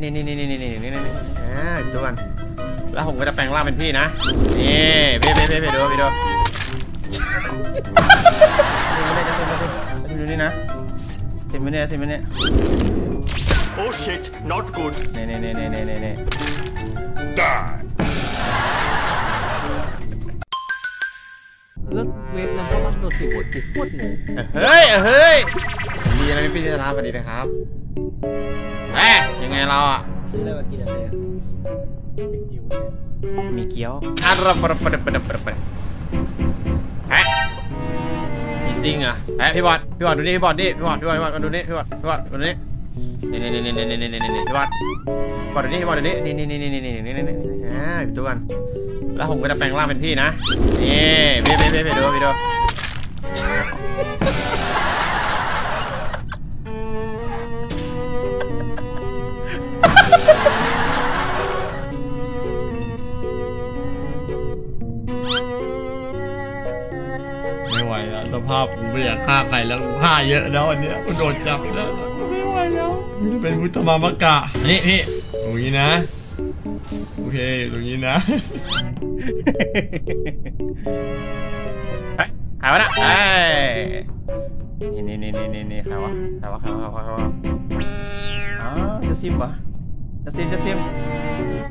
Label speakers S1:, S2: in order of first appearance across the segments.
S1: นี่นี่นี่นี่นี่นี่นี่นี่อ่าดูกันแล้วผมก็จะแปลงร่างเป็นพี่นะนี่เพ่เพ่เพ่เพ่ดูไปดูนี่ไม่ได้จะเซ็นมาสิดูนี่นะเซ็นมาเนี่ยเซ็นมาเนี่ย
S2: Oh shit, not good.
S1: นี่นี่นี่นี่นี่นี่นี่
S2: Die.
S3: แล้วเวฟนั้นก็มันโดนสิบดติดโคตรงง
S1: เฮ้ยเฮ้ยดีนะไรพี่พิจารณาสวัสดีนะครับ แหมยังไงเราอะ
S3: ชื่ออะไรมากินอะไรอะ
S1: มีเกี๊ยวอะรับรับรับรับรับรับแฮะพี่ซิงอะแฮะพี่บอลพี่บอลดูนี่พี่บอลดิพี่บอลพี่บอลพี่บอลมาดูนี่พี่บอลพี่บอลมาดูนี่นี่นี่นี่นี่นี่นี่นี่นี่พี่บอลพี่บอลดูนี่พี่บอลดูนี่นี่นี่นี่นี่นี่นี่นี่นี่อ่าไปดูกันแล้วผมก็จะแปลงร่างเป็นพี่นะนี่เพ่เพ่เพ่เพ่ดูไปดู ภาพผมไม่อยากฆ่าใครแล้วผมฆ่าเยอะแล้วอันเนี้ยโดนจับแล้วไม่ไหวแล้วจะเป็นพุทธมามกะนี่พี่ตรงนี้นะโอเคตรงนี้นะเฮ้ยใครวะนะเฮ้ยนี่นี่นี่นี่นี่ใครวะใครวะใครวะใครวะใครวะอ๋อจะซิมวะ จะซิมจะซิม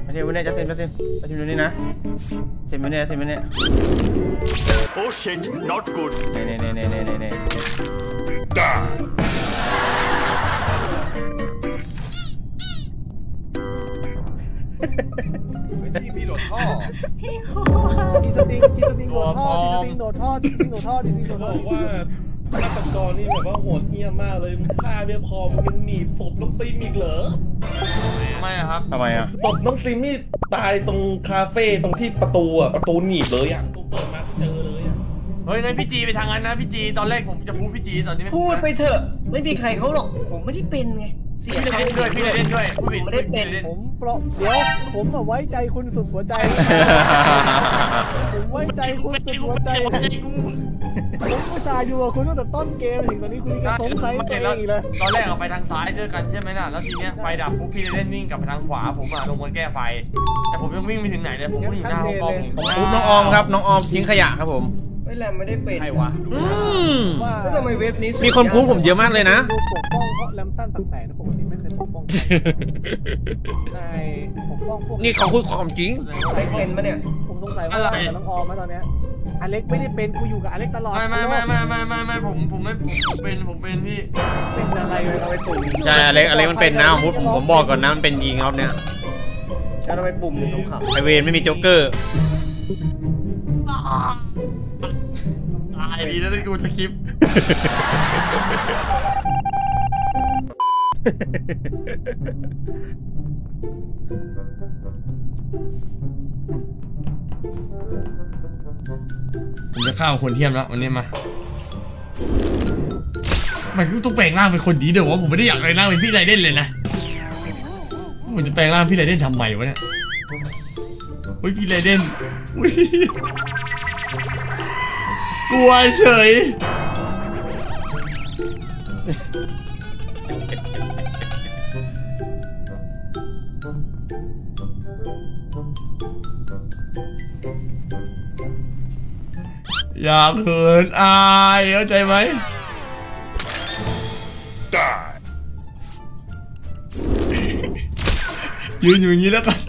S1: มาเที่ยวเนี่ยจะซิมจะซิมจะซิมดูนี่นะซิมมาเนี่ยซิมมาเนี่ย
S2: Oh shit, not good.
S1: นี่นี่นี่นี่นี่นี่
S2: Die.
S4: ที่พี่โหลดท่อ
S5: ทีสติงทีสติงโดดท่อทีสติงโดดท่อทีสติงโดดท่อทีสติงโดด
S6: บ
S5: ท่อ
S6: อกว่าฆาตกรนี่แบบว่าโหดเหี้ยมมากเลยมึงฆ่าไม่พอมึงยังหนีบศพน้องซิมอีกเหรอ
S4: ไม่อะครับ
S1: ทำไมอะ
S6: ศพน้องซิมนี่ตายตรงคาเฟ่ตรงที่ประตูอะประตูหนีบเลยอะกูเปิดมาเจอเลยอะ
S4: เฮ้ยนั่นพี่จีไปทางนั้นนะพี่จีตอนแรกผมจะพูดพี่จีตอนนี้ม่
S7: พูดไปเถอะ ไม่มีใครเขาหรอกผมไม่ได้เป็นไงเสีย
S4: พี่
S7: ใจ
S4: เล่นด้วยพี่เล่นด้วยผู้ผิด
S7: ไม่ได้เป็น
S4: พี่ล่
S5: ผมเปราะเดี๋ยวผมอะไว้ใจคุณสุดหัวใจผมไว้ใจคุณสุดหัวใจ
S4: หัวใจกู
S5: ผมอุตส่าห์อยู่กับคุณตั้งแต่ต้นเกมถึงตอนนี้คุณยังสงสัยตัวเองอีกเลย
S4: ตอนแรกเอาไปทางซ้ายด้วยกันใช่ไหมน่ะ แล้วทีเนี้ยไฟดับปุ๊บพี่เล่นวิ่งกลับไปทางขวาผมอะลงบนแก้ไฟ แต่ผมยังวิ่งไม่ถึงไหนเลยผมก็อยู่หน้าห้องกล้อง
S1: ผมน้องออมครับน้องออมทิ้งขยะครับผม
S7: ไม่แหละไม่ได้เป็น
S4: ใครวะ
S1: อืม
S5: ว่า
S7: แล้วทำไมเว็บนี้
S1: มีคนพูดผมเยอะมากเลยนะ
S5: ดูปกป้องเพราะแลมตันแปลกๆนะปกติไม่เคยปกป้องใครนายปกป้องพวก
S1: นี่เขาพูดความจริง
S7: ได้เป็นปะเนี่ย
S5: ผมสงสัยว่าอะไรกับน้องออมไหมตอนเนี้ย อเล็กไม่ได้เป็นกูอยู่กับอเล็กตลอด
S4: ไม่ไม่ไม่ไม่ไม่ไม่ไม่ผมผมไม่ผมเป็นผมเป็นพี่
S5: เป็นอะไรวะ
S7: ทำไมปุ่ม
S1: ใช่อเล็กอเล็กมันเป็นนะผมผมผมบอกก่อนนะมันเป็นยิงรอบเนี้ย
S7: แล้วทำไมปุ่มหนึ่งต้องขับ
S1: ไอเวนไม่มีโจ๊กเกอร์
S4: ตายดีแล้วที่กูจะคลิป
S6: ผมจะฆ่าคนเทียมแล้ววันนี้มามันต้องแปลงร่างเป็นคนดีเดี๋ยววะผมไม่ได้อยากแปลงร่างเป็นพี่ไรเด่นเลยนะผมจะแปลงร่างพี่ไรเด่นทำไมวะเนี่ยอุ้ยพี่ไรเด่นอุ้ยกลัวเฉย อย่าเขินอายเข้าใจไหม
S2: Die.
S6: ยืนอยู่อย่างนี้แล้วกัน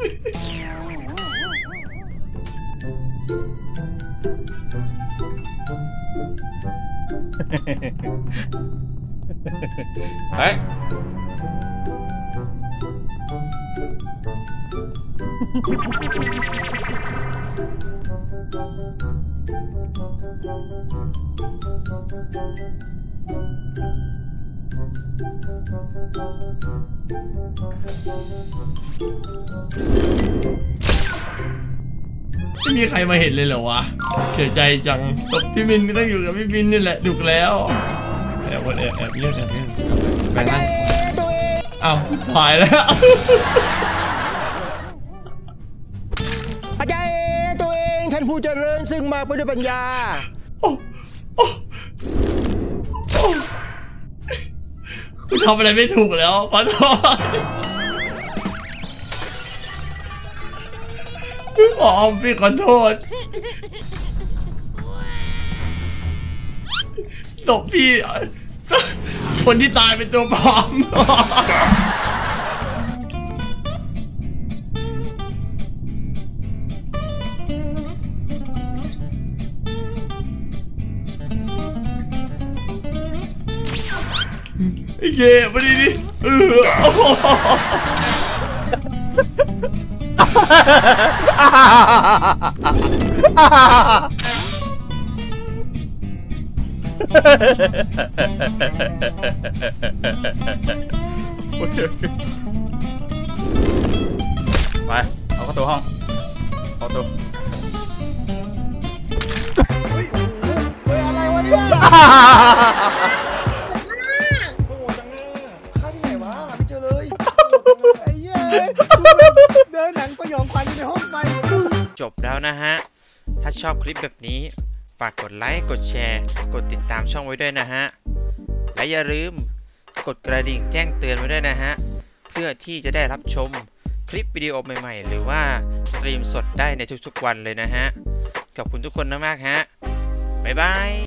S1: เฮ้ย
S6: ไม่มีใครมาเห็นเลยเหรอวะ เสียใจจัง พี่มินก็ต้องอยู่กับพี่มินนี่แหละดุกแล้วแอบแอบแอบเรียกแอบเรียกแบ่งนั่งอ้าหายแล้วา
S7: นผู้เจริญซึ่งมากไปด้วปัญญา
S6: คุณทำอะไรไม่ถูกแล้วขอโทษพี่ขอมพี่ขอโทษตบพี่ คนที่ตายเป็นตัวปลอม ไอ้เย่มาดิดิเออโอ้โห
S1: โอเเดิ
S5: นหนังสยองขวัญอยู่ในห้องไป
S1: จบแล้วนะฮะ ถ้าชอบคลิปแบบนี้ ฝากกดไลค์ กดแชร์ กดติดตามช่องไว้ด้วยนะฮะ และอย่าลืมกดกระดิ่งแจ้งเตือนไว้ด้วยนะฮะ เพื่อที่จะได้รับชมคลิปวิดีโอใหม่ๆ หรือว่าสตรีมสดได้ในทุกๆวันเลยนะฮะ ขอบคุณทุกคนมากๆฮะ บ๊ายบาย